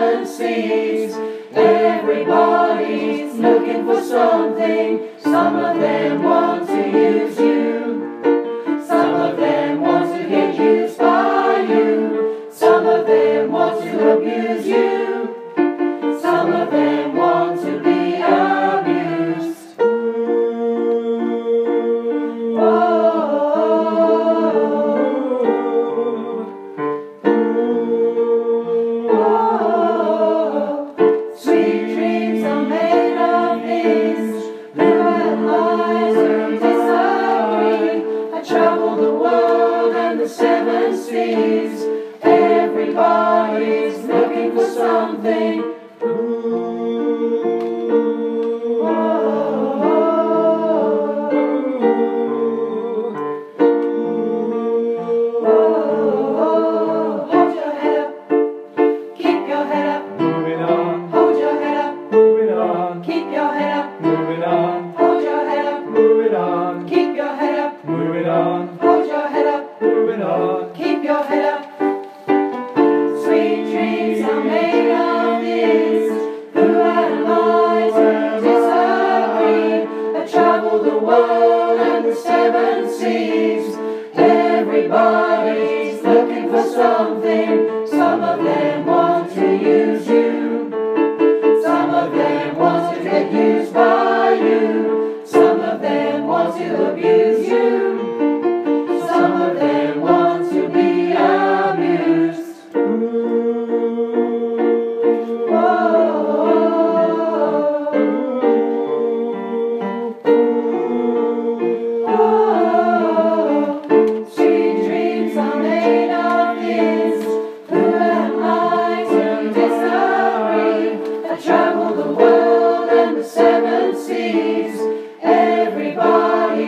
silent. Everybody's looking for something. Some of them want to use you. Some of them want to get used by you. Some of them want to abuse you. Seas. Everybody's looking for something. Keep your head up. Seas. Everybody's looking for something. Some of them want to use you. Some of them want to get used by you. Some of them want to abuse